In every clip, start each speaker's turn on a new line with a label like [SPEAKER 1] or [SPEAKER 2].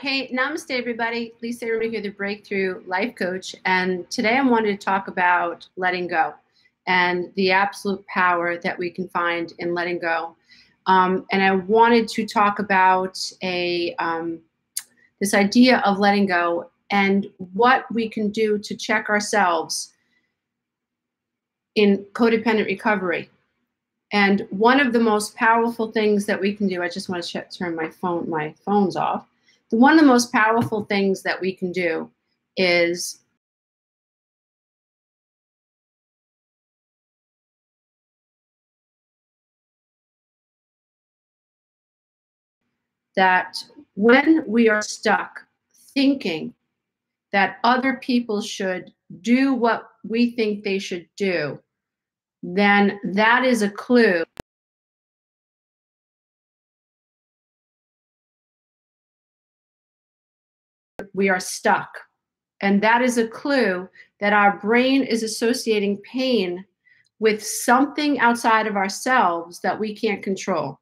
[SPEAKER 1] Hey, namaste, everybody. Lisa Romano here, the Breakthrough Life Coach. And today I wanted to talk about letting go and the absolute power that we can find in letting go. Um, and I wanted to talk about a um, this idea of letting go and what we can do to check ourselves in codependent recovery. And one of the most powerful things that we can do, I just want to turn my phone my phones off. One of the most powerful things that we can do is that when we are stuck thinking that other people should do what we think they should do, then that is a clue we are stuck. And that is a clue that our brain is associating pain with something outside of ourselves that we can't control.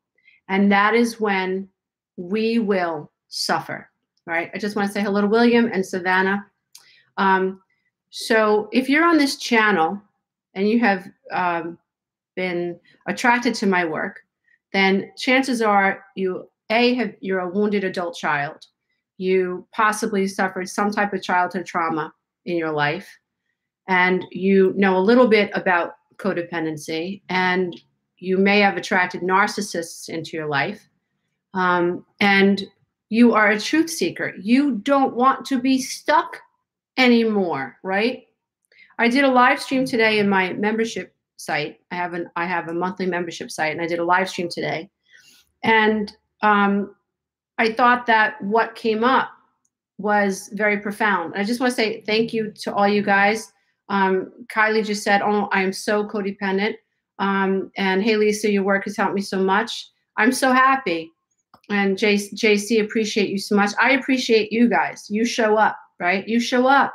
[SPEAKER 1] And that is when we will suffer. Right. I just want to say hello to William and Savannah. Um, so if you're on this channel and you have um, been attracted to my work, then chances are you a have you're a wounded adult child. You possibly suffered some type of childhood trauma in your life, and you know a little bit about codependency, and you may have attracted narcissists into your life um, and you are a truth seeker. You don't want to be stuck anymore, right? I did a live stream today in my membership site. I have an I have a monthly membership site, and I did a live stream today, and um, I thought that what came up was very profound. I just want to say thank you to all you guys. Um, Kylie just said, "Oh, I am so codependent," um, and hey, Lisa, your work has helped me so much. I'm so happy and JC appreciate you so much. I appreciate you guys. You show up, right? You show up.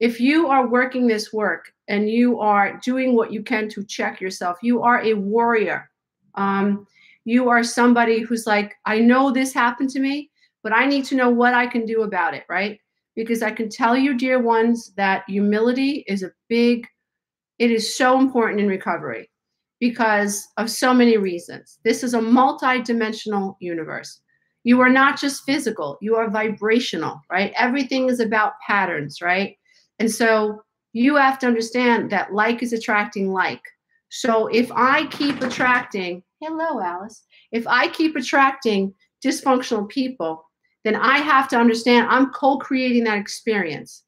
[SPEAKER 1] If you are working this work and you are doing what you can to check yourself, you are a warrior. Um, you are somebody who's like, I know this happened to me, but I need to know what I can do about it, right? Because I can tell you, dear ones, that humility is a big, it is so important in recovery because of so many reasons. This is a multi-dimensional universe. You are not just physical, you are vibrational, right? Everything is about patterns, right? And so you have to understand that like is attracting like. So if I keep attracting, hello, Alice, if I keep attracting dysfunctional people, then I have to understand I'm co creating that experience.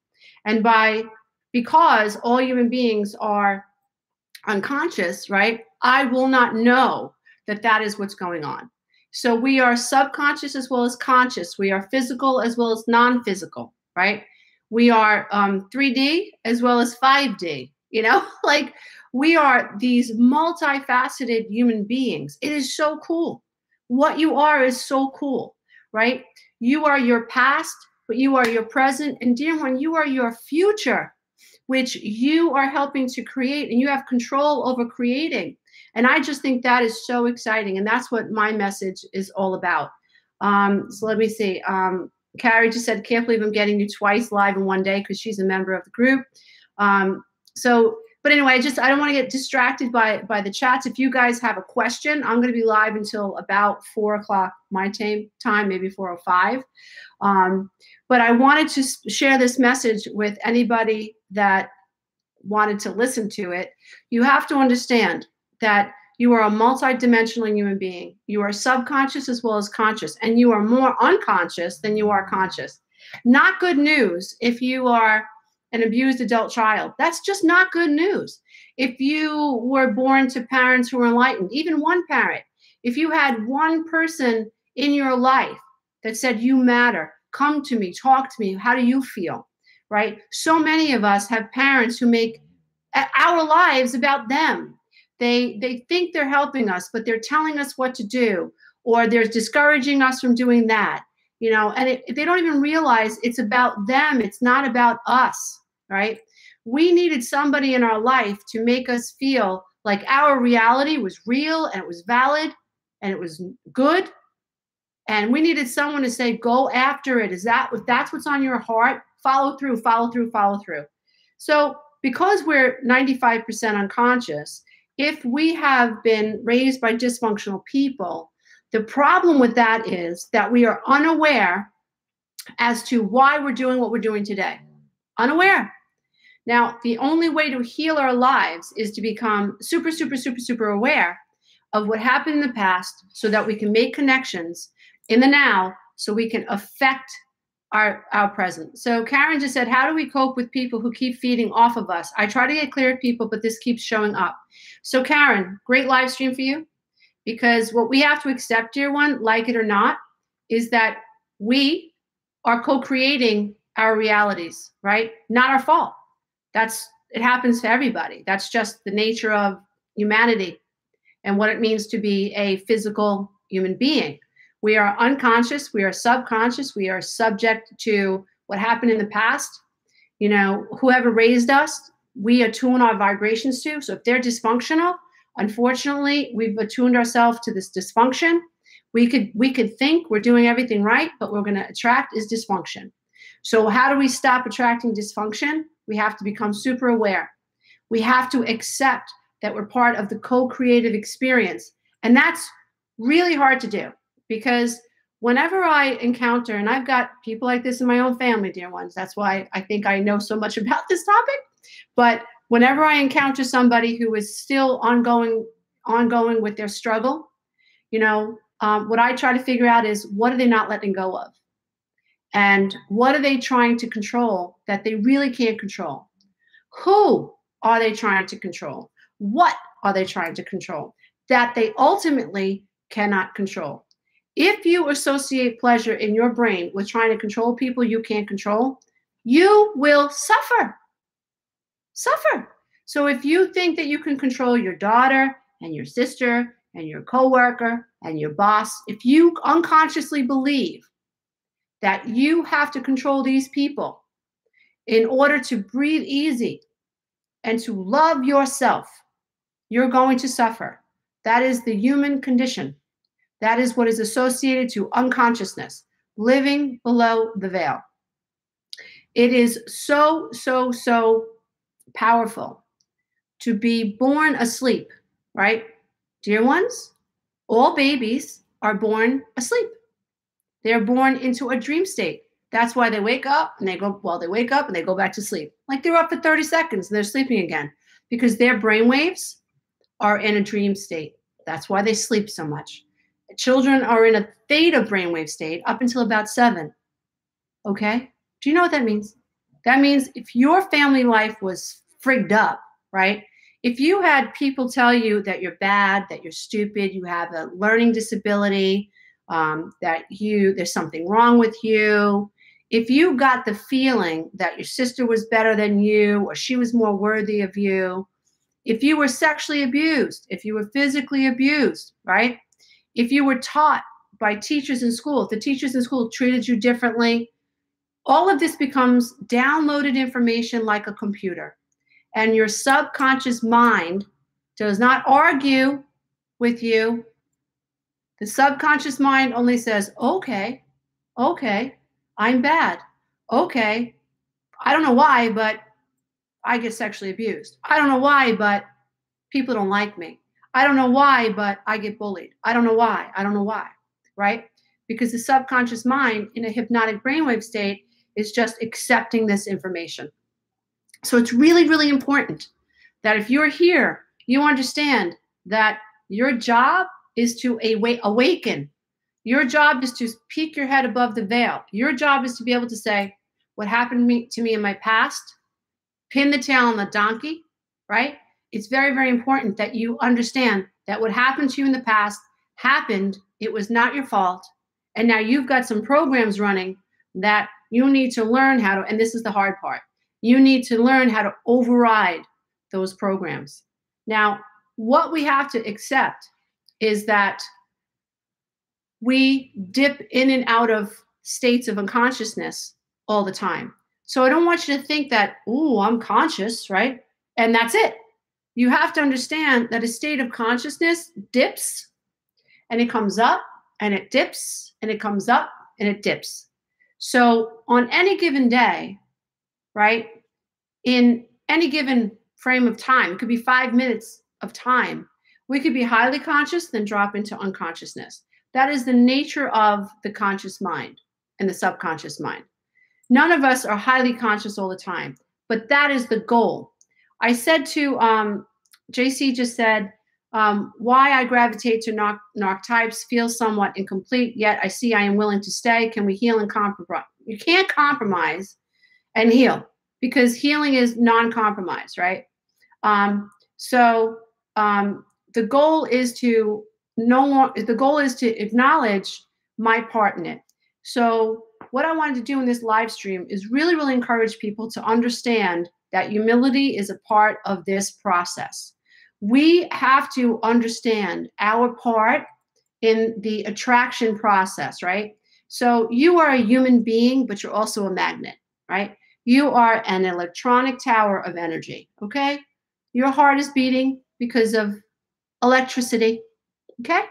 [SPEAKER 1] And by, because all human beings are unconscious, right? I will not know that that is what's going on. So we are subconscious as well as conscious. We are physical as well as non physical, right? We are um, 3D as well as 5D, you know, like we are these multifaceted human beings. It is so cool. What you are is so cool, right? You are your past, but you are your present. And dear one, you are your future which you are helping to create and you have control over creating. And I just think that is so exciting. And that's what my message is all about. Um, so let me see. Um, Carrie just said, can't believe I'm getting you twice live in one day because she's a member of the group. Um, so, but anyway, I just I don't want to get distracted by by the chats. If you guys have a question, I'm going to be live until about four o'clock my time, time maybe 4:05. Um, but I wanted to share this message with anybody that wanted to listen to it. You have to understand that you are a multidimensional human being. You are subconscious as well as conscious, and you are more unconscious than you are conscious. Not good news if you are an abused adult child. That's just not good news. If you were born to parents who were enlightened, even one parent, if you had one person in your life that said, You matter, come to me, talk to me, how do you feel? Right? So many of us have parents who make uh, our lives about them. They they think they're helping us, but they're telling us what to do, or they're discouraging us from doing that. You know, and it, they don't even realize it's about them. It's not about us, right? We needed somebody in our life to make us feel like our reality was real and it was valid and it was good And we needed someone to say, go after it. Is that if that's what's on your heart? Follow through, follow through, follow through. So because we're 95% unconscious, if we have been raised by dysfunctional people, the problem with that is that we are unaware as to why we're doing what we're doing today. Unaware. Now, the only way to heal our lives is to become super, super, super, super aware of what happened in the past so that we can make connections in the now so we can affect our, our present. So Karen just said, how do we cope with people who keep feeding off of us? I try to get clear with people, but this keeps showing up. So Karen, great live stream for you because what we have to accept, dear one, like it or not, is that we are co-creating our realities, right? Not our fault. That's it happens to everybody. That's just the nature of humanity and what it means to be a physical human being. We are unconscious, we are subconscious, we are subject to what happened in the past. You know, whoever raised us, we attune our vibrations to. So if they're dysfunctional, unfortunately, we've attuned ourselves to this dysfunction. We could we could think we're doing everything right, but we're going to attract is dysfunction. So how do we stop attracting dysfunction? We have to become super aware. We have to accept that we're part of the co-creative experience. And that's really hard to do because whenever I encounter, and I've got people like this in my own family, dear ones, that's why I think I know so much about this topic. But whenever I encounter somebody who is still ongoing, ongoing with their struggle, you know, um, what I try to figure out is what are they not letting go of? And what are they trying to control that they really can't control? Who are they trying to control? What are they trying to control that they ultimately cannot control? If you associate pleasure in your brain with trying to control people you can't control, you will suffer. Suffer. So if you think that you can control your daughter and your sister and your coworker and your boss, if you unconsciously believe that you have to control these people in order to breathe easy and to love yourself, you're going to suffer. That is the human condition. That is what is associated to unconsciousness, living below the veil. It is so, so, so powerful to be born asleep, right? Dear ones, all babies are born asleep. They're born into a dream state. That's why they wake up and they go, well, they wake up and they go back to sleep. Like they're up for 30 seconds and they're sleeping again because their brain waves are in a dream state. That's why they sleep so much. Children are in a theta brainwave state up until about seven. Okay? Do you know what that means? That means if your family life was frigged up, right? If you had people tell you that you're bad, that you're stupid, you have a learning disability, um, that you there's something wrong with you, if you got the feeling that your sister was better than you or she was more worthy of you, if you were sexually abused, if you were physically abused, right? if you were taught by teachers in school, if the teachers in school treated you differently, all of this becomes downloaded information like a computer. And your subconscious mind does not argue with you. The subconscious mind only says, okay, okay, I'm bad. Okay, I don't know why, but I get sexually abused. I don't know why, but people don't like me. I don't know why, but I get bullied. I don't know why. I don't know why, right? Because the subconscious mind in a hypnotic brainwave state is just accepting this information. So it's really, really important that if you're here, you understand that your job is to awaken. Your job is to peek your head above the veil. Your job is to be able to say, what happened to me, in my past, pin the tail on the donkey, right? it's very, very important that you understand that what happened to you in the past happened. It was not your fault. And now you've got some programs running that you need to learn how to, and this is the hard part, you need to learn how to override those programs. Now, what we have to accept is that we dip in and out of states of unconsciousness all the time. So I don't want you to think that, oh, I'm conscious, right? And that's it you have to understand that a state of consciousness dips and it comes up and it dips and it comes up and it dips. So on any given day, right, in any given frame of time, it could be five minutes of time, we could be highly conscious, then drop into unconsciousness. That is the nature of the conscious mind and the subconscious mind. None of us are highly conscious all the time, but that is the goal. I said to um, JC just said, um, why I gravitate to knock, knock types feels somewhat incomplete, yet I see I am willing to stay. Can we heal and compromise? You can't compromise and heal because healing is non-compromise, right? Um, so um, the goal is to no. The goal is to acknowledge my part in it. So what I wanted to do in this live stream is really, really encourage people to understand that humility is a part of this process. We have to understand our part in the attraction process, right? So you are a human being, but you're also a magnet, right? You are an electronic tower of energy, okay? Your heart is beating because of electricity, okay?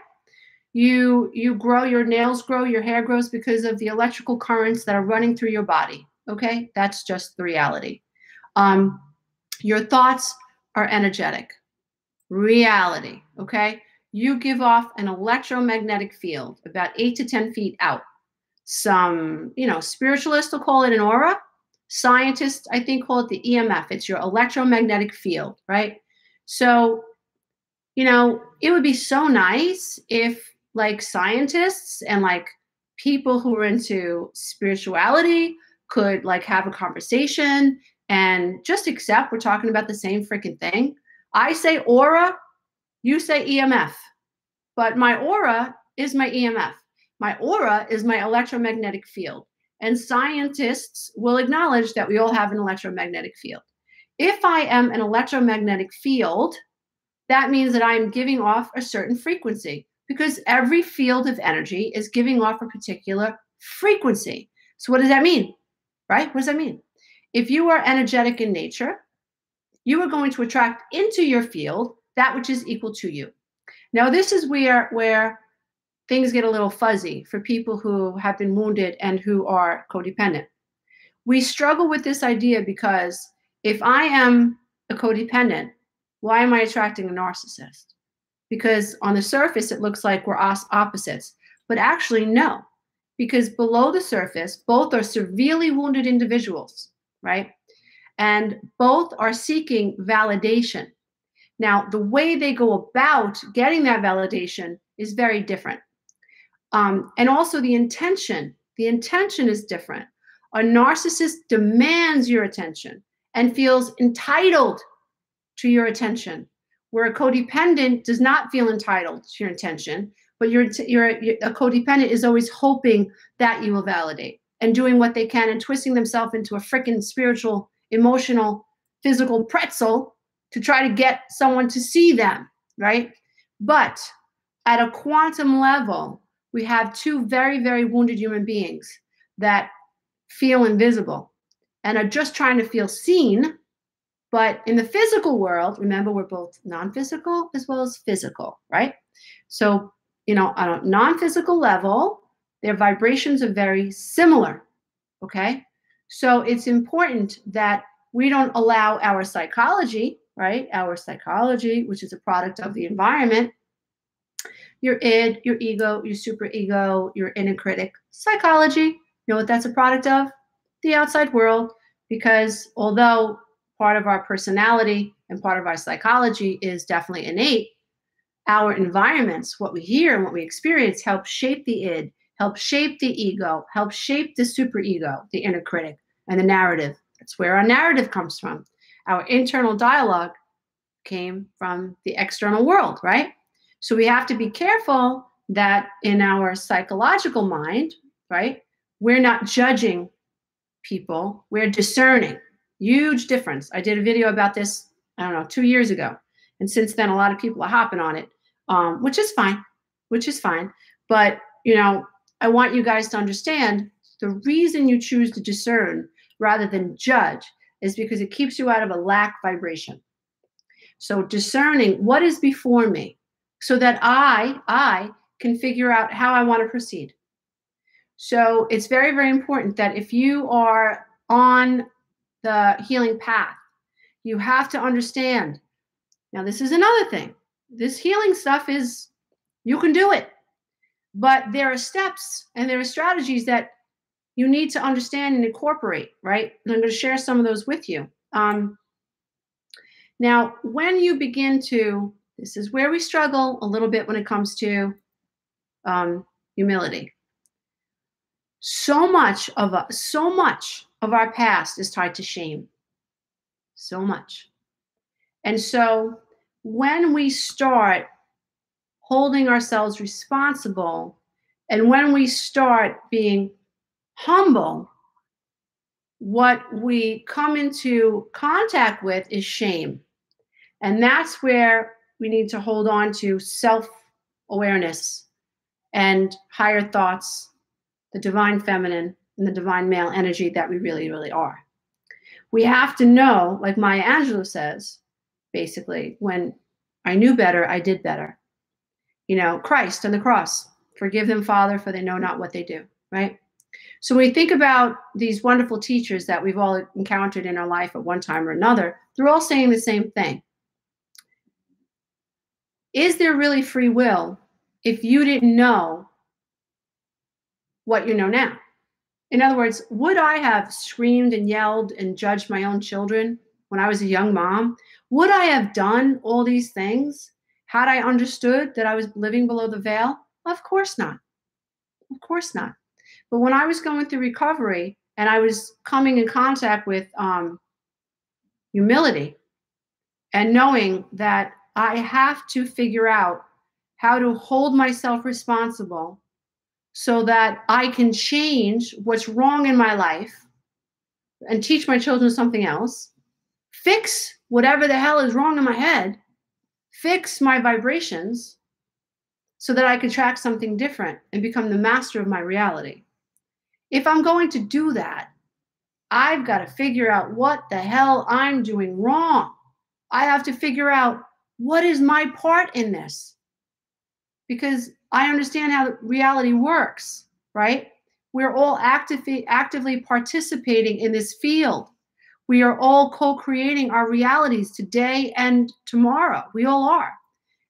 [SPEAKER 1] You you grow, your nails grow, your hair grows because of the electrical currents that are running through your body, okay? That's just the reality. Um, your thoughts are energetic. Reality, okay? You give off an electromagnetic field about eight to 10 feet out. Some, you know, spiritualists will call it an aura. Scientists, I think, call it the EMF. It's your electromagnetic field, right? So, you know, it would be so nice if, like, scientists and like people who are into spirituality could like have a conversation and just accept we're talking about the same freaking thing. I say aura, you say EMF, but my aura is my EMF. My aura is my electromagnetic field. And scientists will acknowledge that we all have an electromagnetic field. If I am an electromagnetic field, that means that I'm giving off a certain frequency because every field of energy is giving off a particular frequency. So, what does that mean? Right? What does that mean? If you are energetic in nature, you are going to attract into your field that which is equal to you. Now, this is where, where things get a little fuzzy for people who have been wounded and who are codependent. We struggle with this idea because if I am a codependent, why am I attracting a narcissist? Because on the surface, it looks like we're opposites. But actually, no, because below the surface, both are severely wounded individuals, right? And both are seeking validation. Now, the way they go about getting that validation is very different. Um, and also the intention. The intention is different. A narcissist demands your attention and feels entitled to your attention, where a codependent does not feel entitled to your attention, but you're, you're, a codependent is always hoping that you will validate and doing what they can and twisting themselves into a freaking spiritual, emotional, physical pretzel to try to get someone to see them, right? But at a quantum level, we have two very, very wounded human beings that feel invisible and are just trying to feel seen. But in the physical world, remember, we're both non physical as well as physical, right? So, you know, on a non physical level, their vibrations are very similar, okay? So it's important that we don't allow our psychology, right? Our psychology, which is a product of the environment, your id, your ego, your super ego, your inner critic. Psychology, you know what that's a product of? The outside world. Because although part of our personality and part of our psychology is definitely innate, our environments, what we hear and what we experience, help shape the id, help shape the ego, help shape the super ego, the inner critic, and the narrative. That's where our narrative comes from. Our internal dialogue came from the external world, right? So we have to be careful that in our psychological mind, right, we're not judging people, we're discerning. Huge difference. I did a video about this, I don't know, two years ago. And since then, a lot of people are hopping on it, um, which is fine, which is fine. But, you know, I want you guys to understand the reason you choose to discern rather than judge is because it keeps you out of a lack vibration. So discerning what is before me, so that I, I can figure out how I want to proceed. So it's very, very important that if you are on the healing path, you have to understand. Now, this is another thing. This healing stuff is, you can do it. But there are steps and there are strategies that you need to understand and incorporate, right? And I'm going to share some of those with you. Um, now, when you begin to, this is where we struggle a little bit when it comes to um, humility. So much of us, so much of our past is tied to shame. So much. And so when we start holding ourselves responsible and when we start being humble, what we come into contact with is shame. And that's where we need to hold on to self awareness and higher thoughts, the divine feminine the divine male energy that we really, really are. We have to know, like Maya Angelou says, basically, when I knew better, I did better. You know, Christ on the cross, forgive them, Father, for they know not what they do, right? So when we think about these wonderful teachers that we've all encountered in our life at one time or another, they're all saying the same thing. Is there really free will if you didn't know what you know now? In other words, would I have screamed and yelled and judged my own children when I was a young mom? Would I have done all these things had I understood that I was living below the veil? Of course not. Of course not. But when I was going through recovery and I was coming in contact with um, humility and knowing that I have to figure out how to hold myself responsible so that I can change what's wrong in my life and teach my children something else, fix whatever the hell is wrong in my head, fix my vibrations so that I can track something different and become the master of my reality. If I'm going to do that, I've got to figure out what the hell I'm doing wrong. I have to figure out what is my part in this? Because I understand how reality works, right? We're all actively actively participating in this field. We are all co-creating our realities today and tomorrow. We all are.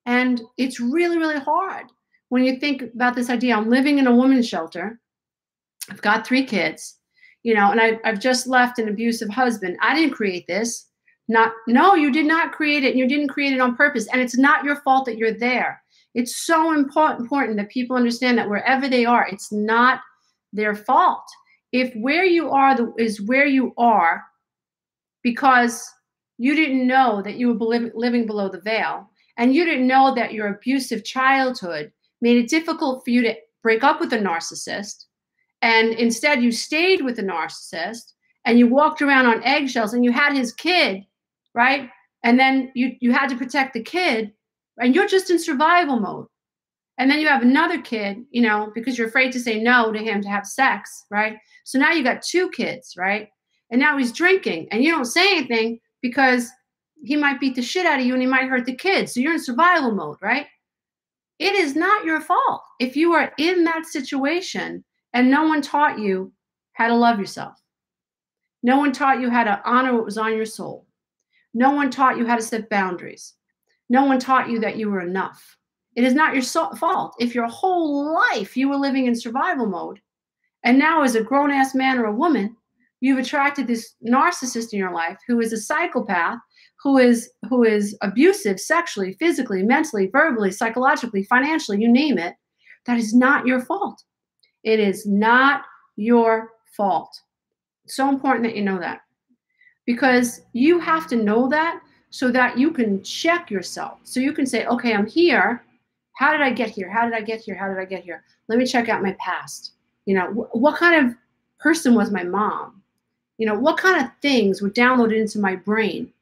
[SPEAKER 1] And it's really, really hard when you think about this idea. I'm living in a women's shelter I've got three kids, you know, and I, I've just left an abusive husband. I didn't create this. Not, no, you did not create it. And you didn't create it on purpose. And it's not your fault that you're there. It's so important, that people understand that wherever they are, it's not their fault. If where you are is where you are because you didn't know that you were living below the veil and you didn't know that your abusive childhood made it difficult for you to break up with a narcissist and instead you stayed with the narcissist and you walked around on eggshells and you had his kid right and then you you had to protect the kid and you're just in survival mode and then you have another kid you know because you're afraid to say no to him to have sex right so now you got two kids right and now he's drinking and you don't say anything because he might beat the shit out of you and he might hurt the kids so you're in survival mode right it is not your fault if you are in that situation and no one taught you how to love yourself. No one taught you how to honor what was on your soul. No one taught you how to set boundaries. No one taught you that you were enough. It is not your so- fault if your whole life you were living in survival mode. And now, as a grown ass man or a woman, you've attracted this narcissist in your life who is a psychopath, who is who is abusive sexually, physically, mentally, verbally, psychologically, financially, you name it. That is not your fault. It is not your fault. It's so important that you know that because you have to know that so that you can check yourself. So you can say, okay, I'm here. How did I get here? How did I get here? How did I get here? Let me check out my past. You know, wh- what kind of person was my mom? You know, what kind of things were downloaded into my brain?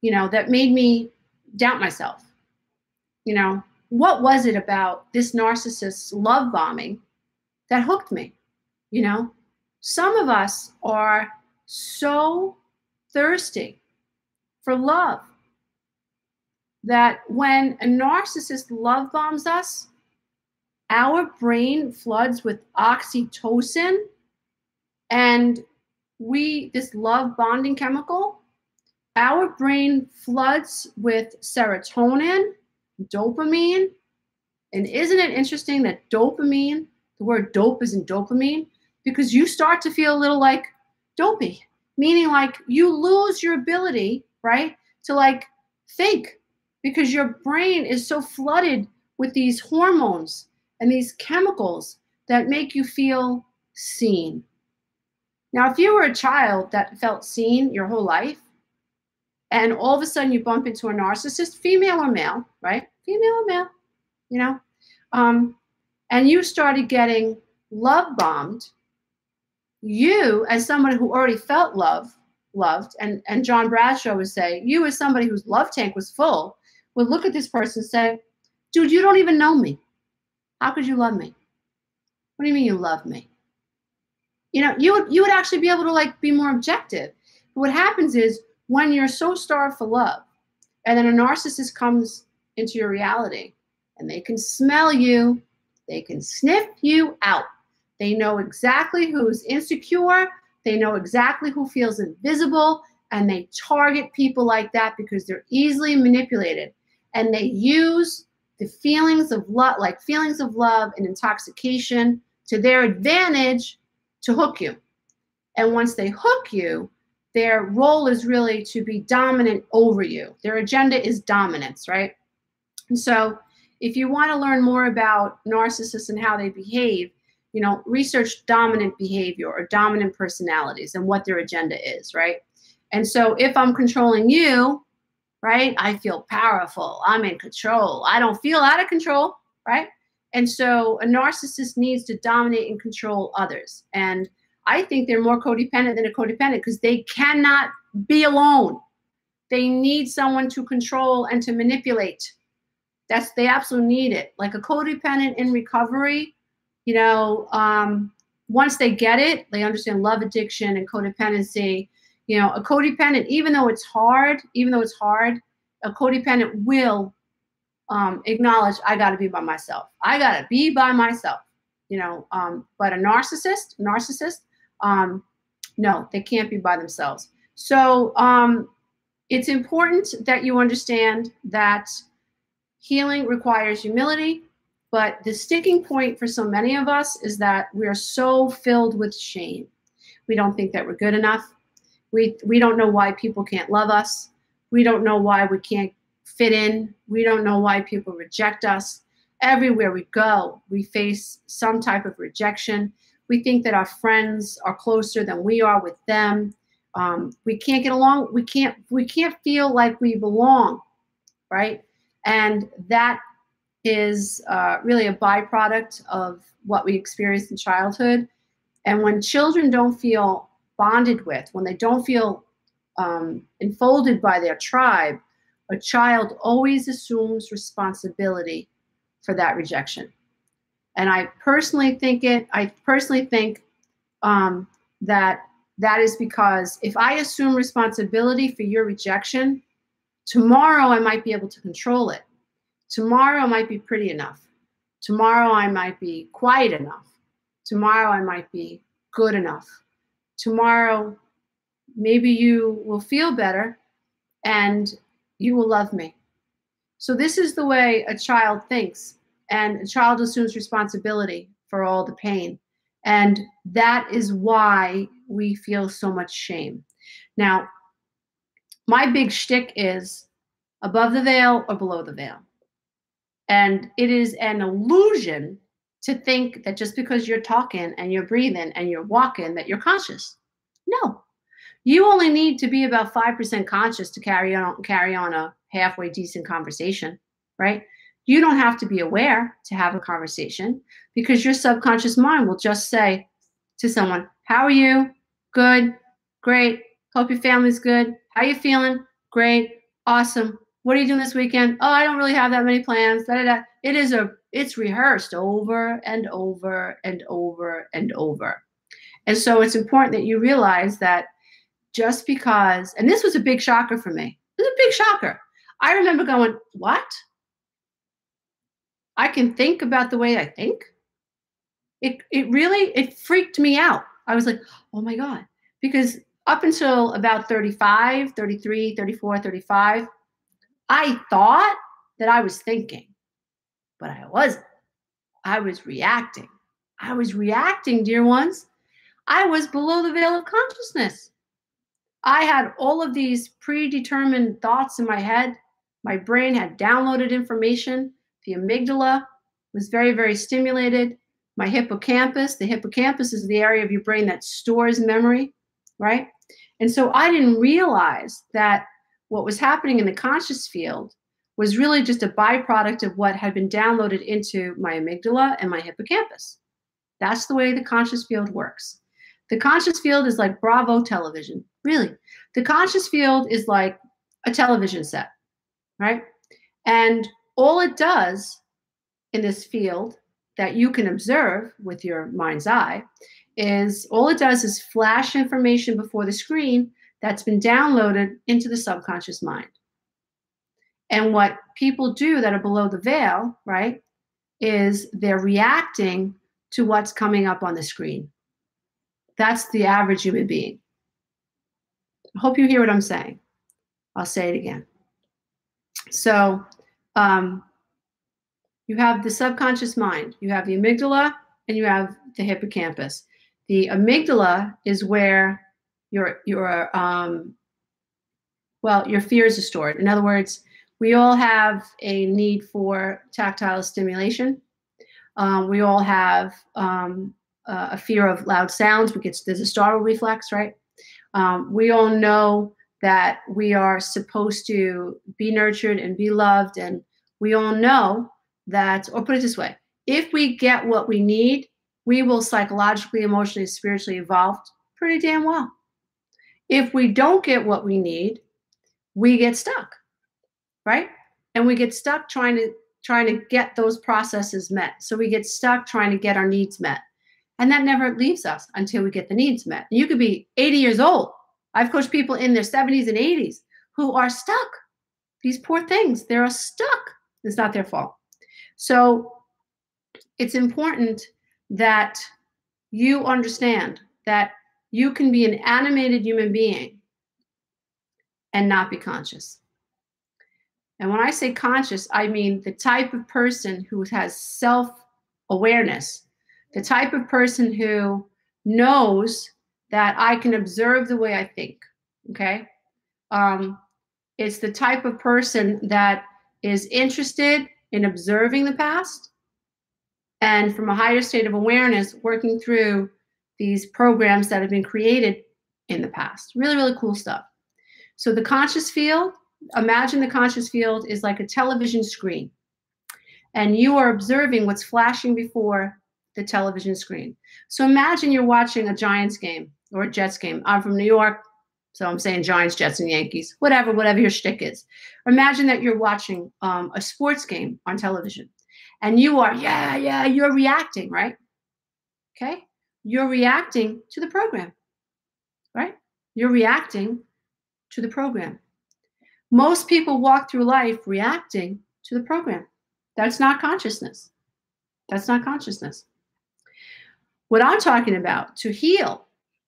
[SPEAKER 1] You know, that made me doubt myself. You know, what was it about this narcissist's love bombing that hooked me? You know, some of us are so thirsty for love. That when a narcissist love bombs us, our brain floods with oxytocin and we this love bonding chemical our brain floods with serotonin dopamine. And isn't it interesting that dopamine the word dope is in dopamine because you start to feel a little like dopey meaning like you lose your ability right to like think because your brain is so flooded with these hormones and these chemicals that make you feel seen. Now, if you were a child that felt seen your whole life, and all of a sudden you bump into a narcissist, female or male, right? Female or male, you know, um, and you started getting love bombed, you, as someone who already felt love, loved, and, and John Bradshaw would say, you as somebody whose love tank was full, would look at this person and say, dude, you don't even know me. How could you love me? What do you mean you love me? You know, you would you would actually be able to like be more objective. But what happens is when you're so starved for love, and then a narcissist comes into your reality and they can smell you, they can sniff you out. They know exactly who's insecure, they know exactly who feels invisible, and they target people like that because they're easily manipulated. And they use the feelings of love, like feelings of love and intoxication, to their advantage to hook you. And once they hook you, their role is really to be dominant over you. Their agenda is dominance, right? And so, if you want to learn more about narcissists and how they behave, you know, research dominant behavior or dominant personalities and what their agenda is, right? And so, if I'm controlling you, right? I feel powerful. I'm in control. I don't feel out of control, right? And so a narcissist needs to dominate and control others. And I think they're more codependent than a codependent because they cannot be alone. They need someone to control and to manipulate. That's they absolutely need it. Like a codependent in recovery, you know, um, once they get it, they understand love addiction and codependency you know, a codependent, even though it's hard, even though it's hard, a codependent will um, acknowledge I got to be by myself. I got to be by myself. You know, um, but a narcissist, narcissist, um, no, they can't be by themselves. So um, it's important that you understand that healing requires humility. But the sticking point for so many of us is that we are so filled with shame. We don't think that we're good enough. We, we don't know why people can't love us. We don't know why we can't fit in. We don't know why people reject us. Everywhere we go, we face some type of rejection. We think that our friends are closer than we are with them. Um, we can't get along. We can't. We can't feel like we belong, right? And that is uh, really a byproduct of what we experience in childhood. And when children don't feel bonded with, when they don't feel um, enfolded by their tribe, a child always assumes responsibility for that rejection. And I personally think it, I personally think um, that that is because if I assume responsibility for your rejection, tomorrow I might be able to control it. Tomorrow might be pretty enough. Tomorrow I might be quiet enough. Tomorrow I might be good enough tomorrow maybe you will feel better and you will love me. So, this is the way a child thinks, and a child assumes responsibility for all the pain. And that is why we feel so much shame. Now, my big shtick is above the veil or below the veil. And it is an illusion to think that just because you're talking and you're breathing and you're walking that you're conscious. No. You only need to be about 5% conscious to carry on carry on a halfway decent conversation, right? You don't have to be aware to have a conversation because your subconscious mind will just say to someone, "How are you? Good. Great. Hope your family's good. How you feeling? Great. Awesome. What are you doing this weekend? Oh, I don't really have that many plans. Da, da, da. It is a it's rehearsed over and over and over and over. And so it's important that you realize that just because, and this was a big shocker for me. It was a big shocker. I remember going, What? I can think about the way I think. It it really it freaked me out. I was like, "Oh my god." Because up until about 35, 33, 34, 35, I thought that I was thinking, but I wasn't. I was reacting. I was reacting, dear ones. I was below the veil of consciousness. I had all of these predetermined thoughts in my head. My brain had downloaded information. The amygdala was very, very stimulated. My hippocampus, the hippocampus is the area of your brain that stores memory, right? And so I didn't realize that what was happening in the conscious field was really just a byproduct of what had been downloaded into my amygdala and my hippocampus. That's the way the conscious field works. The conscious field is like Bravo television, really. The conscious field is like a television set, right? And all it does in this field that you can observe with your mind's eye is all it does is flash information before the screen that's been downloaded into the subconscious mind. And what people do that are below the veil, right, is they're reacting to what's coming up on the screen. That's the average human being. I hope you hear what I'm saying. I'll say it again. So, um, you have the subconscious mind, you have the amygdala, and you have the hippocampus. The amygdala is where your your um, well your fears are stored. In other words, we all have a need for tactile stimulation. Um, we all have um, uh, a fear of loud sounds. We get there's a startle reflex, right? Um, we all know that we are supposed to be nurtured and be loved, and we all know that, or put it this way, if we get what we need, we will psychologically, emotionally, spiritually evolve pretty damn well. If we don't get what we need, we get stuck, right? And we get stuck trying to trying to get those processes met. So we get stuck trying to get our needs met. And that never leaves us until we get the needs met. You could be 80 years old. I've coached people in their 70s and 80s who are stuck. These poor things, they're stuck. It's not their fault. So it's important that you understand that you can be an animated human being and not be conscious. And when I say conscious, I mean the type of person who has self awareness, the type of person who knows that I can observe the way I think. Okay. Um, it's the type of person that is interested in observing the past and from a higher state of awareness, working through these programs that have been created in the past. Really, really cool stuff. So, the conscious field, imagine the conscious field is like a television screen, and you are observing what's flashing before the television screen. So, imagine you're watching a Giants game or a Jets game. I'm from New York, so I'm saying Giants, Jets, and Yankees, whatever, whatever your shtick is. Imagine that you're watching um, a sports game on television and you are, yeah, yeah, you're reacting, right? Okay. You're reacting to the program, right? You're reacting to the program. Most people walk through life reacting to the program. That's not consciousness. That's not consciousness. What I'm talking about to heal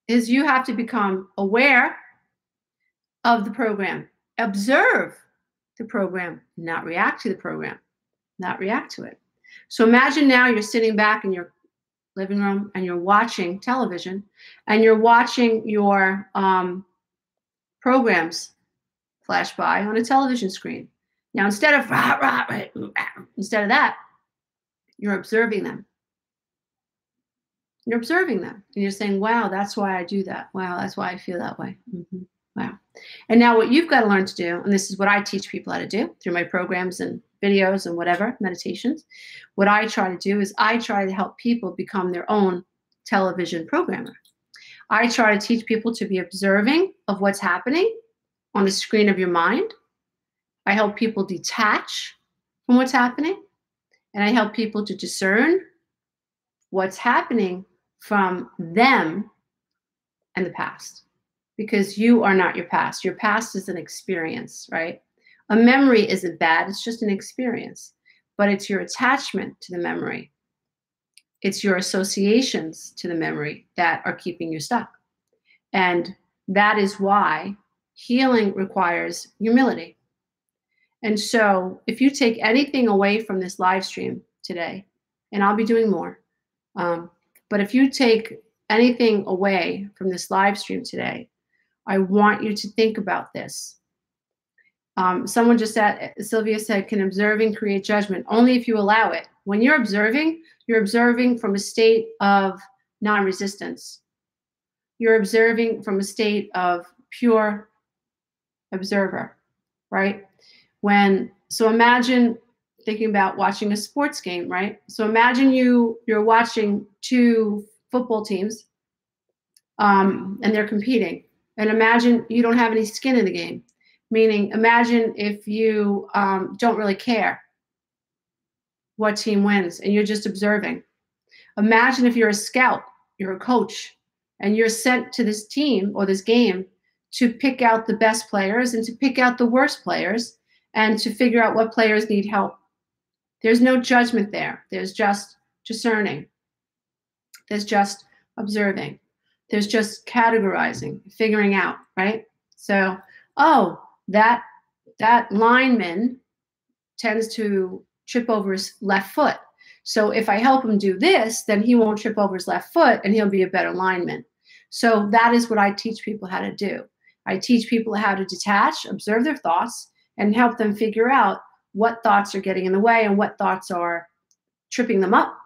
[SPEAKER 1] is you have to become aware of the program, observe the program, not react to the program, not react to it. So imagine now you're sitting back in your living room and you're watching television and you're watching your um, programs flash by on a television screen. Now, instead of rah, rah, rah, instead of that, you're observing them. You're observing them and you're saying, wow, that's why I do that. Wow, that's why I feel that way. Mm-hmm. Wow. And now, what you've got to learn to do, and this is what I teach people how to do through my programs and videos and whatever, meditations. What I try to do is I try to help people become their own television programmer. I try to teach people to be observing of what's happening on the screen of your mind. I help people detach from what's happening. And I help people to discern what's happening from them and the past. Because you are not your past. Your past is an experience, right? A memory isn't bad, it's just an experience. but it's your attachment to the memory. It's your associations to the memory that are keeping you stuck. And that is why healing requires humility. And so, if you take anything away from this live stream today, and I'll be doing more, um, but if you take anything away from this live stream today, I want you to think about this. Um, someone just said, Sylvia said, can observing create judgment? Only if you allow it. When you're observing, you're observing from a state of non resistance. You're observing from a state of pure observer, right? When, so imagine thinking about watching a sports game, right? So imagine you you're watching two football teams um, and they're competing. And imagine you don't have any skin in the game. Meaning, imagine if you um, don't really care what team wins and you're just observing. Imagine if you're a scout, you're a coach, and you're sent to this team or this game to pick out the best players and to pick out the worst players and to figure out what players need help. There's no judgment there. There's just discerning. There's just observing. There's just categorizing, figuring out, right? So, oh, that that lineman tends to trip over his left foot. So if I help him do this, then he won't trip over his left foot and he'll be a better lineman. So that is what I teach people how to do. I teach people how to detach, observe their thoughts, and help them figure out what thoughts are getting in the way and what thoughts are tripping them up.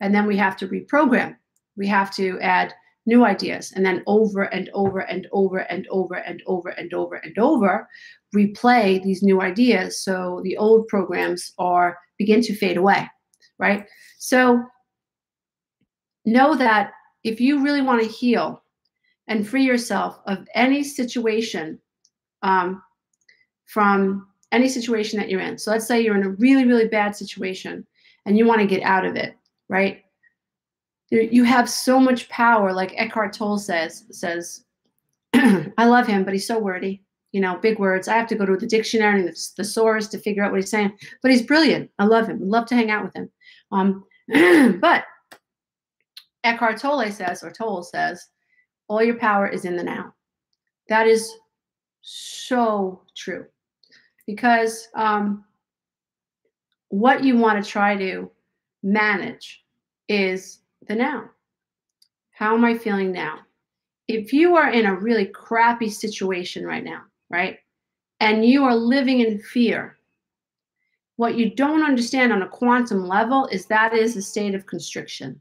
[SPEAKER 1] And then we have to reprogram. We have to add new ideas. And then over and over and over and over and over and over and over replay these new ideas so the old programs are begin to fade away right? So know that if you really want to heal and free yourself of any situation um, from any situation that you're in. So let's say you're in a really really bad situation and you want to get out of it right you have so much power like eckhart tolle says says i love him but he's so wordy. You know big words. I have to go to the dictionary and the thesaurus to figure out what he's saying but he's brilliant. I love him. Love to hang out with him. Um, but eckhart tolle says or tolle says all your power is in the now. That is so true. Because um, what you want to try to manage is the now. How am I feeling now? If you are in a really crappy situation right now, right, and you are living in fear, what you don't understand on a quantum level is that is a state of constriction.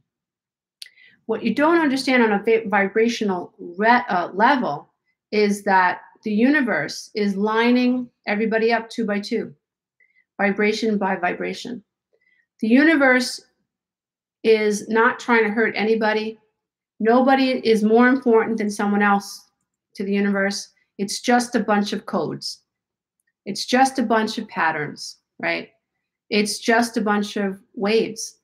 [SPEAKER 1] What you don't understand on a vibrational uh, level is that the universe is lining everybody up two by two, vibration by vibration. The universe is not trying to hurt anybody. Nobody is more important than someone else to the universe. It's just a bunch of codes. It's just a bunch of patterns, right? It's just a bunch of waves,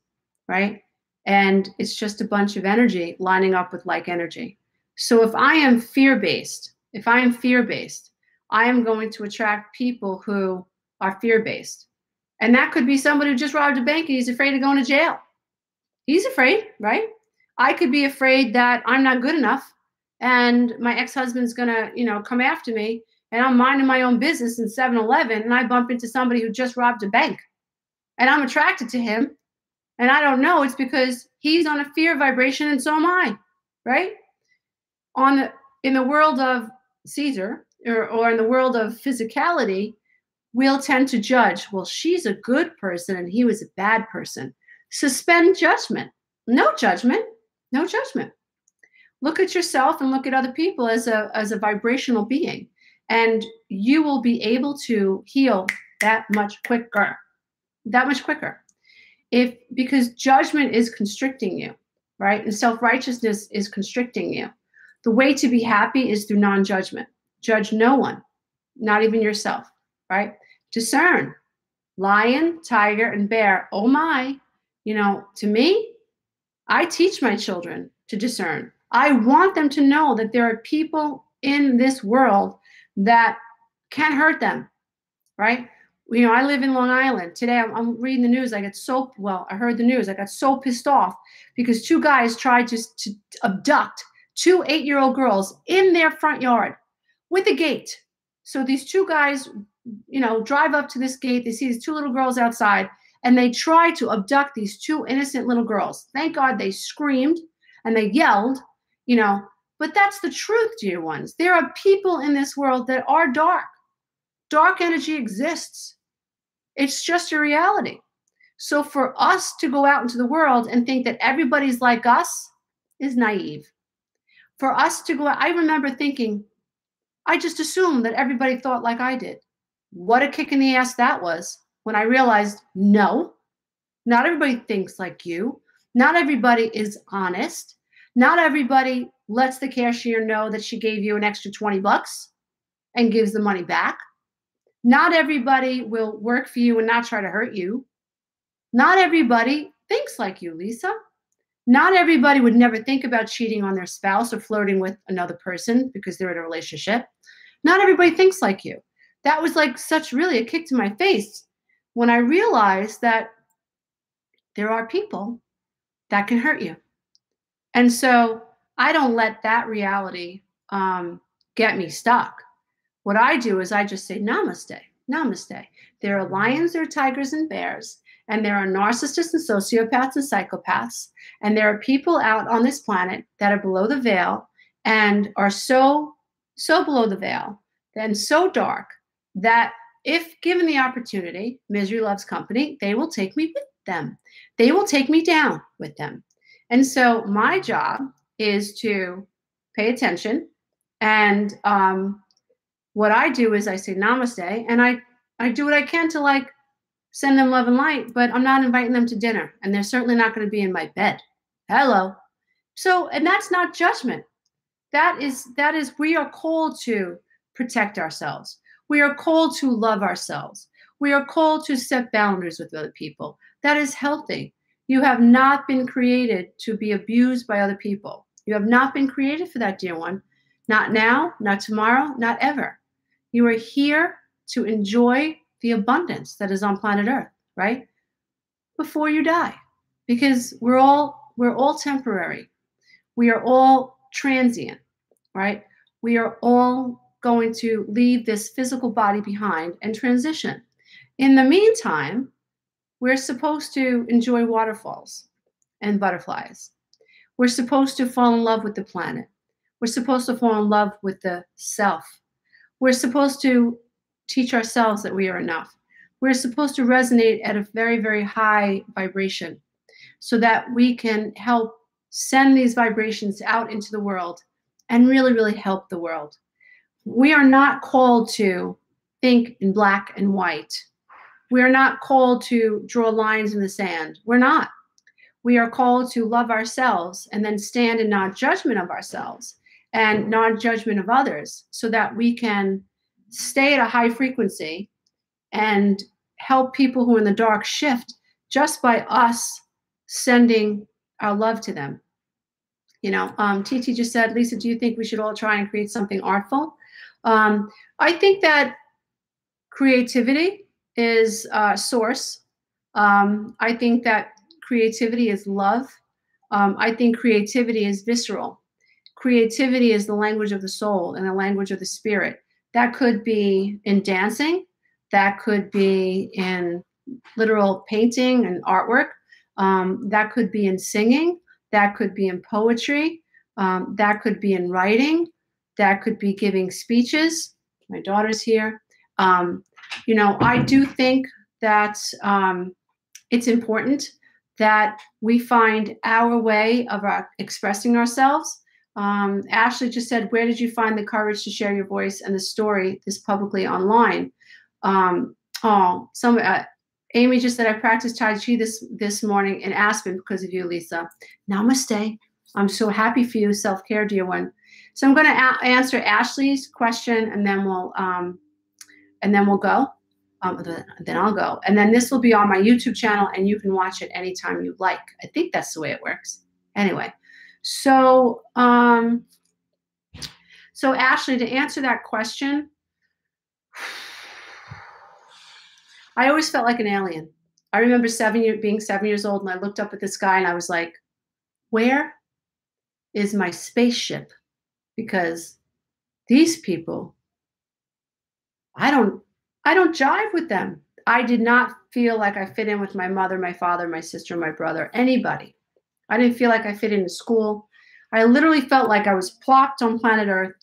[SPEAKER 1] right? And it's just a bunch of energy lining up with like energy. So if I am fear based, if I am fear based, I am going to attract people who are fear based. And that could be somebody who just robbed a bank and he's afraid of going to jail he's afraid, right? I could be afraid that I'm not good enough and my ex-husband's gonna, you know, come after me and I'm minding my own business in 7-Eleven and I bump into somebody who just robbed a bank and I'm attracted to him and I don't know it's because he's on a fear vibration and so am I, right? On the in the world of Caesar or, or in the world of physicality, we'll tend to judge, well, she's a good person and he was a bad person suspend judgment. No judgment. No judgment. Look at yourself and look at other people as a as a vibrational being and you will be able to heal that much quicker. That much quicker. If because judgment is constricting you, right? And self-righteousness is constricting you. The way to be happy is through non-judgment. Judge no one, not even yourself, right? Discern. Lion, tiger, and bear. Oh my, you know, to me, I teach my children to discern. I want them to know that there are people in this world that can hurt them, right? you know, I live in Long Island. Today I'm, I'm, reading the news. I got so, well, I heard the news. I got so pissed off because two guys tried to, to abduct two eight year old girls in their front yard with a gate. So these two guys, you know, drive up to this gate. They see these two little girls outside and they try to abduct these two innocent little girls. Thank God they screamed and they yelled, you know, but that's the truth, dear ones. There are people in this world that are dark. Dark energy exists. It's just a reality. So for us to go out into the world and think that everybody's like us is naive. For us to go, I remember thinking, I just assumed that everybody thought like I did. What a kick in the ass that was when I realized no, not everybody thinks like you. Not everybody is honest. Not everybody lets the cashier know that she gave you an extra 20 bucks and gives the money back. Not everybody will work for you and not try to hurt you. Not everybody thinks like you, Lisa. Not everybody would never think about cheating on their spouse or flirting with another person because they're in a relationship. Not everybody thinks like you. That was like such really a kick to my face when I realized that there are people that can hurt you. And so I don't let that reality um, get me stuck. What I do is I just say, Namaste, Namaste. There are lions, there are tigers and bears, and there are narcissists and sociopaths and psychopaths. And there are people out on this planet that are below the veil and are so, so below the veil and so dark that if given the opportunity, misery loves company, they will take me with them. They will take me down with them. And so my job is to pay attention and um, what I do is I say namaste and I, I do what I can to like send them love and light, but I'm not inviting them to dinner and they're certainly not going to be in my bed. Hello. So, and that's not judgment. That is, that is, we are called to protect ourselves. We are called to love ourselves. We are called to set boundaries with other people. That is healthy. You have not been created to be abused by other people. You have not been created for that, dear one. Not now, not tomorrow, not ever. You are here to enjoy the abundance that is on planet Earth, right? Before you die. Because we're all we're all temporary. We are all transient, right? We are all going to leave this physical body behind and transition. In the meantime, we're supposed to enjoy waterfalls and butterflies. We're supposed to fall in love with the planet. We're supposed to fall in love with the self we're supposed to teach ourselves that we are enough. We're supposed to resonate at a very, very high vibration so that we can help send these vibrations out into the world and really, really help the world. We are not called to think in black and white. We are not called to draw lines in the sand. We're not. We are called to love ourselves and then stand in non judgment of ourselves and non judgment of others so that we can stay at a high frequency and help people who are in the dark shift just by us sending our love to them. You know, um, TT just said, Lisa, do you think we should all try and create something artful? Um, I think that creativity is a source. Um, I think that creativity is love. Um, I think creativity is visceral creativity is the language of the soul and the language of the spirit. That could be in dancing, that could be in literal painting and artwork, um, that could be in singing, that could be in poetry, um, that could be in writing, that could be giving speeches. My daughter's here. Um, you know, I do think that um, it's important that we find our way of our, uh, expressing ourselves um, Ashley just said, Where did you find the courage to share your voice and the story this publicly online? Um, oh, some uh, Amy just said, I practiced Tai Chi this, this morning in Aspen because of you, Lisa. Namaste. I'm so happy for you, self care, dear one. So I'm going to answer Ashley's question and then we'll um, and then we'll go. Um, then I'll go. And then this will be on my YouTube channel and you can watch it anytime you like. I think that's the way it works. Anyway, so, um, so Ashley, to answer that question, I always felt like an alien. I remember seven year, being seven years old and I looked up at the sky and I was like, where is my spaceship? Because these people, I don't, I don't jive with them. I did not feel like I fit in with my mother, my father, my sister, my brother, anybody. I didn't feel like I fit into school. I literally felt like I was plopped on planet Earth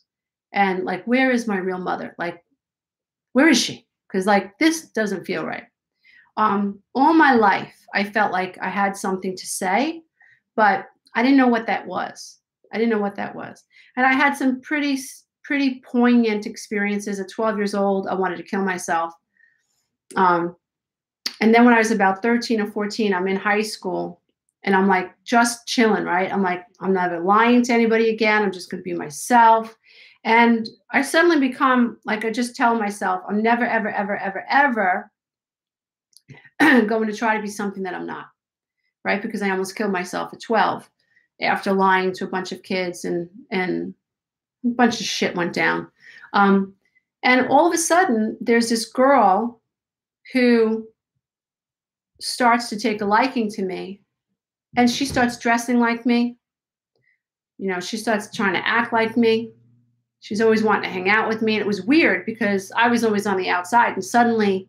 [SPEAKER 1] and like, where is my real mother? Like, where is she? Because like this doesn't feel right. Um, all my life, I felt like I had something to say, but I didn't know what that was. I didn't know what that was. And I had some pretty, pretty poignant experiences. At 12 years old, I wanted to kill myself. Um, and then when I was about 13 or 14, I'm in high school and I'm like just chilling, right? I'm like, I'm never lying to anybody again. I'm just going to be myself. And I suddenly become like, I just tell myself, I'm never, ever, ever, ever, ever going to try to be something that I'm not, right? Because I almost killed myself at 12 after lying to a bunch of kids and and a bunch of shit went down. Um, and all of a sudden, there's this girl who starts to take a liking to me and she starts dressing like me. You know, she starts trying to act like me. She's always wanting to hang out with me. And it was weird because I was always on the outside. And suddenly,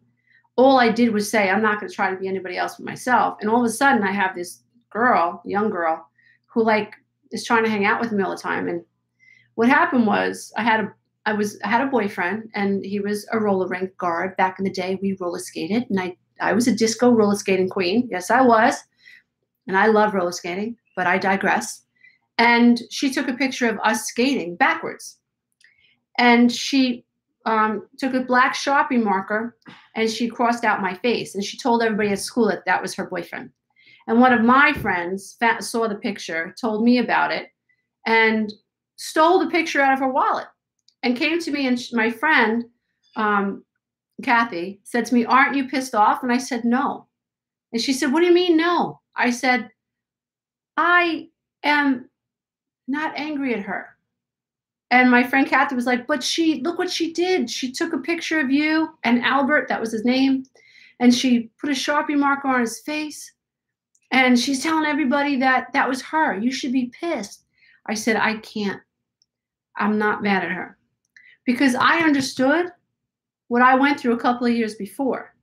[SPEAKER 1] all I did was say, I'm not going to try to be anybody else but myself. And all of a sudden, I have this girl, young girl, who like is trying to hang out with me all the time. And what happened was I had a I was I had a boyfriend and he was a roller rink guard. Back in the day, we roller skated, and I I was a disco roller skating queen. Yes, I was, and I love roller skating. But I digress. And she took a picture of us skating backwards, and she um, took a black sharpie marker and she crossed out my face, and she told everybody at school that that was her boyfriend. And one of my friends saw the picture, told me about it, and stole the picture out of her wallet and came to me. And my friend, um, Kathy, said to me, Aren't you pissed off? And I said, No. And she said, What do you mean, no? I said, I am not angry at her. And my friend Kathy was like, But she, look what she did. She took a picture of you and Albert, that was his name, and she put a Sharpie marker on his face. And she's telling everybody that that was her. You should be pissed. I said, I can't. I'm not mad at her because I understood what I went through a couple of years before.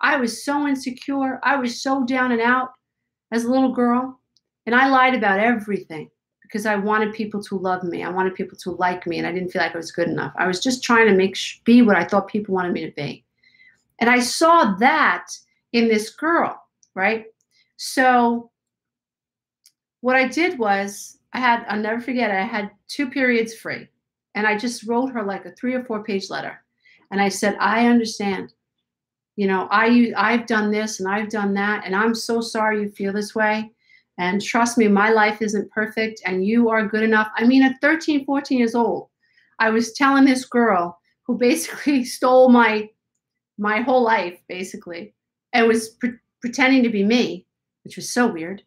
[SPEAKER 1] I was so insecure. I was so down and out as a little girl. And I lied about everything because I wanted people to love me. I wanted people to like me. And I didn't feel like I was good enough. I was just trying to make be what I thought people wanted me to be. And I saw that in this girl, right? So what I did was I had, I'll never forget, I had two periods free. And I just wrote her like a three or four page letter. And I said, I understand. You know, I I've done this and I've done that, and I'm so sorry you feel this way. And trust me, my life isn't perfect, and you are good enough. I mean, at 13, 14 years old, I was telling this girl who basically stole my my whole life, basically, and was pre- pretending to be me which was so weird.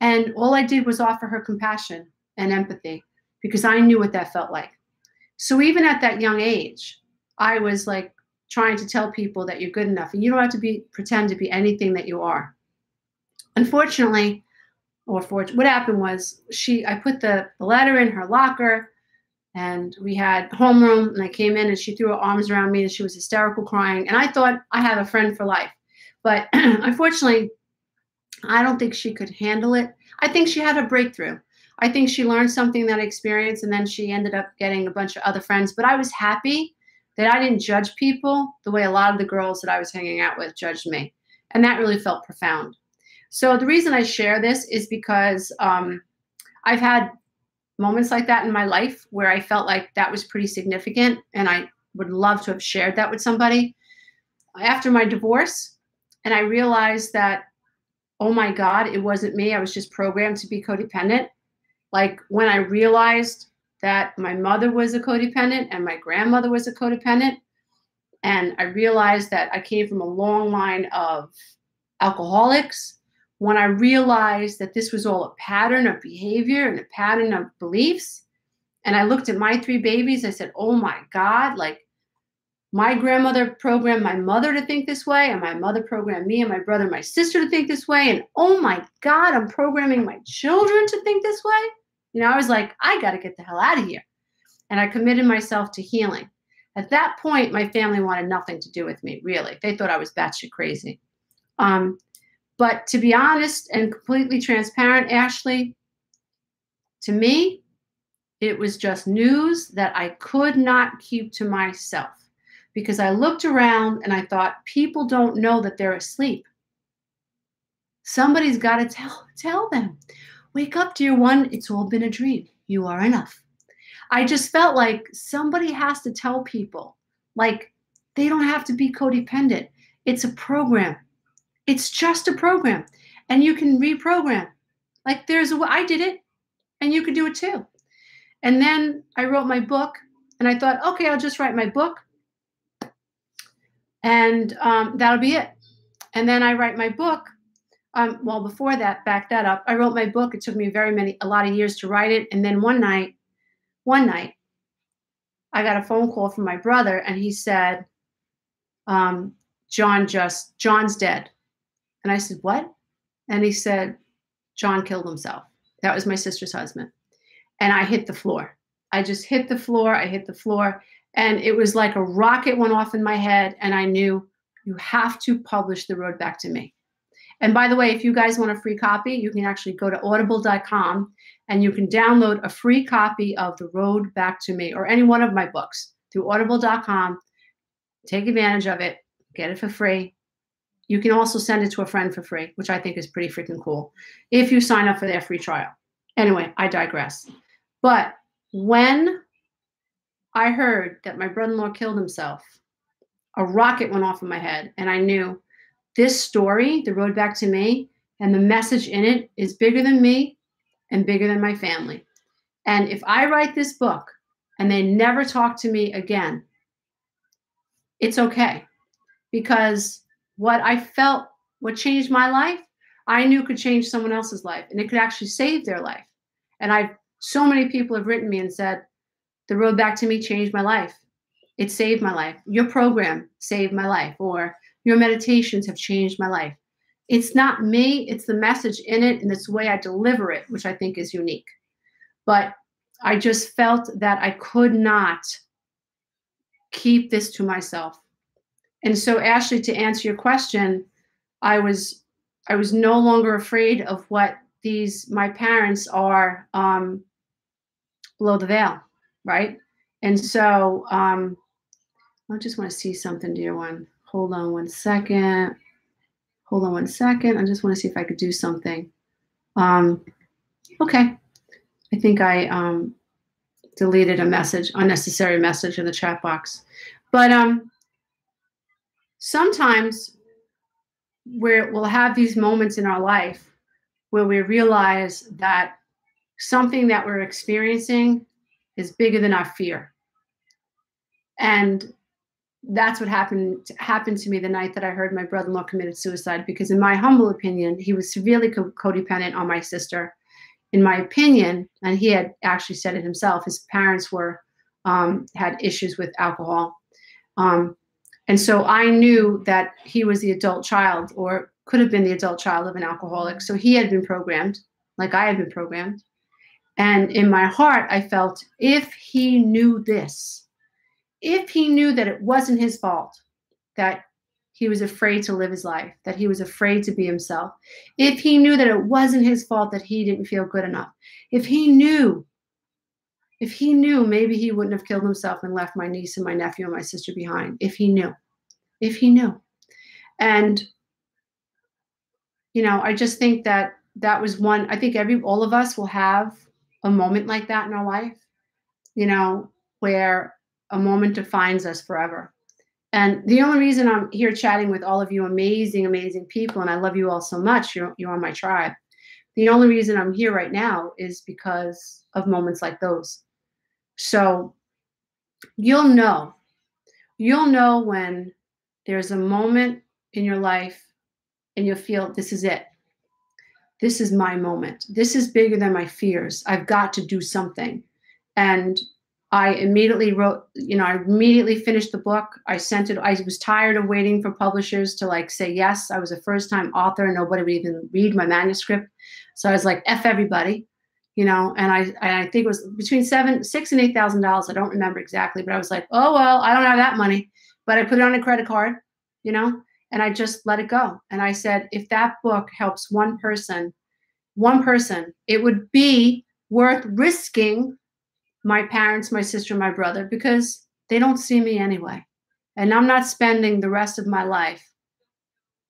[SPEAKER 1] And all I did was offer her compassion and empathy because I knew what that felt like. So even at that young age, I was like trying to tell people that you're good enough and you don't have to be pretend to be anything that you are. Unfortunately, or for what happened was she I put the, the letter in her locker and we had homeroom and I came in and she threw her arms around me and she was hysterical crying and I thought I have a friend for life. But unfortunately, I don't think she could handle it. I think she had a breakthrough. I think she learned something that experience and then she ended up getting a bunch of other friends. But I was happy that I didn't judge people the way a lot of the girls that I was hanging out with judged me. And that really felt profound. So the reason I share this is because um, I've had moments like that in my life where I felt like that was pretty significant and I would love to have shared that with somebody. After my divorce, and I realized that oh my God, it wasn't me. I was just programmed to be codependent. Like when I realized that my mother was a codependent and my grandmother was a codependent, and I realized that I came from a long line of alcoholics. When I realized that this was all a pattern of behavior and a pattern of beliefs, and I looked at my three babies, I said, oh my God, like my grandmother programmed my mother to think this way, and my mother programmed me and my brother and my sister to think this way. And oh my God, I'm programming my children to think this way. You know, I was like, I got to get the hell out of here. And I committed myself to healing. At that point, my family wanted nothing to do with me, really. They thought I was batshit crazy. Um, but to be honest and completely transparent, Ashley, to me, it was just news that I could not keep to myself because I looked around and I thought, people don't know that they're asleep. Somebody's got to tell, tell them. Wake up, dear one. It's all been a dream. You are enough. I just felt like somebody has to tell people, like, they don't have to be codependent. It's a program. It's just a program. And you can reprogram. Like, there's a way I did it, and you could do it too. And then I wrote my book, and I thought, okay, I'll just write my book and um, that'll be it. And then I write my book. Um, well, before that, back that up. I wrote my book. It took me very many, a lot of years to write it. And then one night, one night, I got a phone call from my brother, and he said, um, "John just John's dead." And I said, "What?" And he said, "John killed himself." That was my sister's husband. And I hit the floor. I just hit the floor. I hit the floor. And it was like a rocket went off in my head, and I knew you have to publish The Road Back to Me. And by the way, if you guys want a free copy, you can actually go to audible.com and you can download a free copy of The Road Back to Me or any one of my books through audible.com. Take advantage of it, get it for free. You can also send it to a friend for free, which I think is pretty freaking cool if you sign up for their free trial. Anyway, I digress. But when I heard that my brother in law killed himself. A rocket went off in my head, and I knew this story, The Road Back to Me, and the message in it is bigger than me and bigger than my family. And if I write this book and they never talk to me again, it's okay. Because what I felt, what changed my life, I knew could change someone else's life and it could actually save their life. And I've so many people have written me and said, the road back to me changed my life. It saved my life. Your program saved my life, or your meditations have changed my life. It's not me, it's the message in it, and it's the way I deliver it, which I think is unique. But I just felt that I could not keep this to myself. And so, Ashley, to answer your question, I was I was no longer afraid of what these my parents are um, below the veil right? And so um, I just want to see something, dear one. Hold on one second. Hold on one second. I just want to see if I could do something. Um, okay. I think I um, deleted a message, unnecessary message in the chat box. But um, sometimes we'll have these moments in our life where we realize that something that we're experiencing is bigger than our fear. And that's what happened happened to me the night that I heard my brother-in-law committed suicide. Because in my humble opinion, he was severely co- codependent on my sister. In my opinion, and he had actually said it himself, his parents were um, had issues with alcohol, um, and so I knew that he was the adult child, or could have been the adult child of an alcoholic. So he had been programmed, like I had been programmed. And in my heart, I felt if he knew this, if he knew that it wasn't his fault, that he was afraid to live his life, that he was afraid to be himself, if he knew that it wasn't his fault that he didn't feel good enough, if he knew, if he knew, maybe he wouldn't have killed himself and left my niece and my nephew and my sister behind. If he knew, if he knew. And, you know, I just think that that was one, I think every, all of us will have a moment like that in our life, you know, where a moment defines us forever. And the only reason I'm here chatting with all of you amazing, amazing people, and I love you all so much, you're, you're on my tribe. The only reason I'm here right now is because of moments like those. So you'll know, you'll know when there's a moment in your life and you'll feel this is it. This is my moment. This is bigger than my fears. I've got to do something. And I immediately wrote, you know, I immediately finished the book. I sent it. I was tired of waiting for publishers to like say yes. I was a first time author. Nobody would even read my manuscript. So I was like, F everybody, you know, and I, and I think it was between seven, six and eight thousand dollars. I don't remember exactly, but I was like, oh, well, I don't have that money, but I put it on a credit card, you know, and I just let it go. And I said, if that book helps one person, one person, it would be worth risking my parents, my sister, my brother, because they don't see me anyway. And I'm not spending the rest of my life,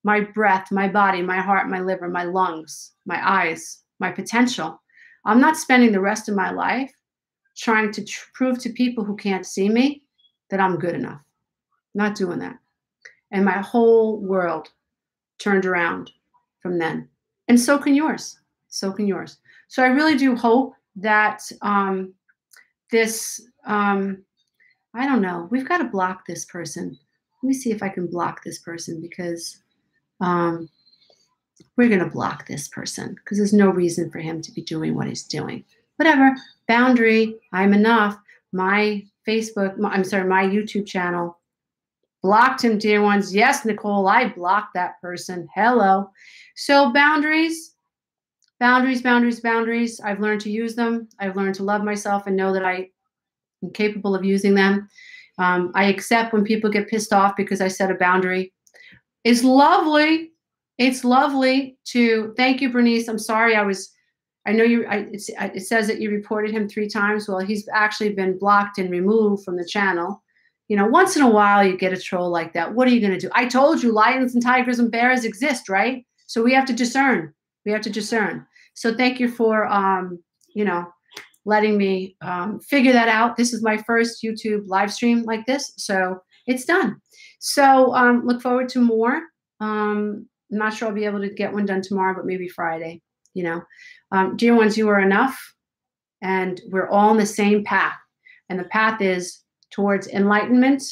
[SPEAKER 1] my breath, my body, my heart, my liver, my lungs, my eyes, my potential. I'm not spending the rest of my life trying to tr- prove to people who can't see me that I'm good enough. Not doing that. And my whole world turned around from then. And so can yours. So can yours. So I really do hope that um, this um, I don't know. We've got to block this person. Let me see if I can block this person because um, we're going to block this person because there's no reason for him to be doing what he's doing. Whatever. Boundary. I'm enough. My Facebook, my, I'm sorry, my YouTube channel blocked him, dear ones. Yes, Nicole, I blocked that person. Hello. So boundaries boundaries, boundaries, boundaries. I've learned to use them. I've learned to love myself and know that I am capable of using them. Um, I accept when people get pissed off because I set a boundary. It's lovely. It's lovely to thank you, Bernice. I'm sorry I was. I know you. I, it says that you reported him three times. Well, he's actually been blocked and removed from the channel. You know, once in a while you get a troll like that. What are you going to do? I told you, lions and tigers and bears exist, right? So we have to discern. We have to discern. So thank you for, um, you know, letting me um, figure that out. This is my first YouTube live stream like this, so it's done. So um, look forward to more. Um, I'm not sure I'll be able to get one done tomorrow, but maybe Friday. You know, um, dear ones, you are enough, and we're all on the same path. And the path is towards enlightenment,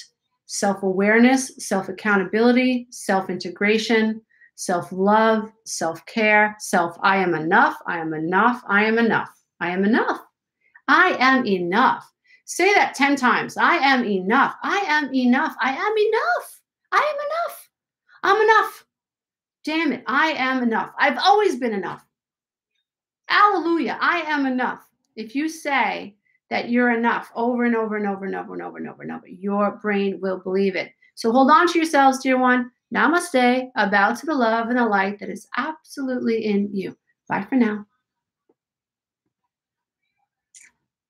[SPEAKER 1] self awareness, self accountability, self integration, self love, self care, self I am enough, I am enough, I am enough, I am enough, I am enough. Say that 10 times. I am enough, I am enough, I am enough, I am enough, I'm enough. Damn it, I am enough. I've always been enough. Hallelujah, I am enough. If you say that you're enough over and over and over and over and over and over and over, your brain will believe it. So hold on to yourselves, dear one. Namaste. Bow to the love and the light that is absolutely in you. Bye for now.